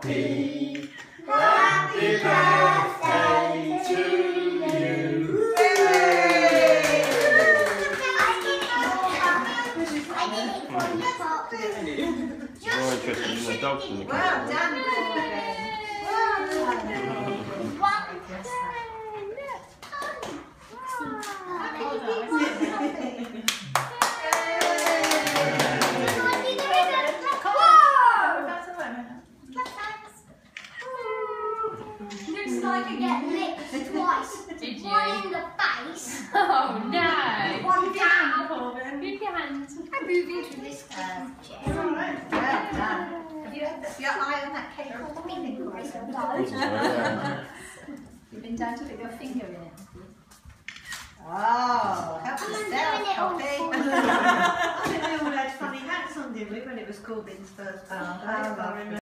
Poppy. Happy birthday to you. More interested in the dogs than the Well cats. done, Corbin. Looks like I get licked twice. Did you? One in the face. Oh no! One down, Move your hands. I'm moving to this chair. Well done. Have you had your eye on that cake or something, Corbin? You've been down to put your finger in it. Oh, oh help I'm yourself, doing it all Poppy. for I think we all had funny hats on, didn't we, when it was Corbin's first oh, birthday? Oh, I remember.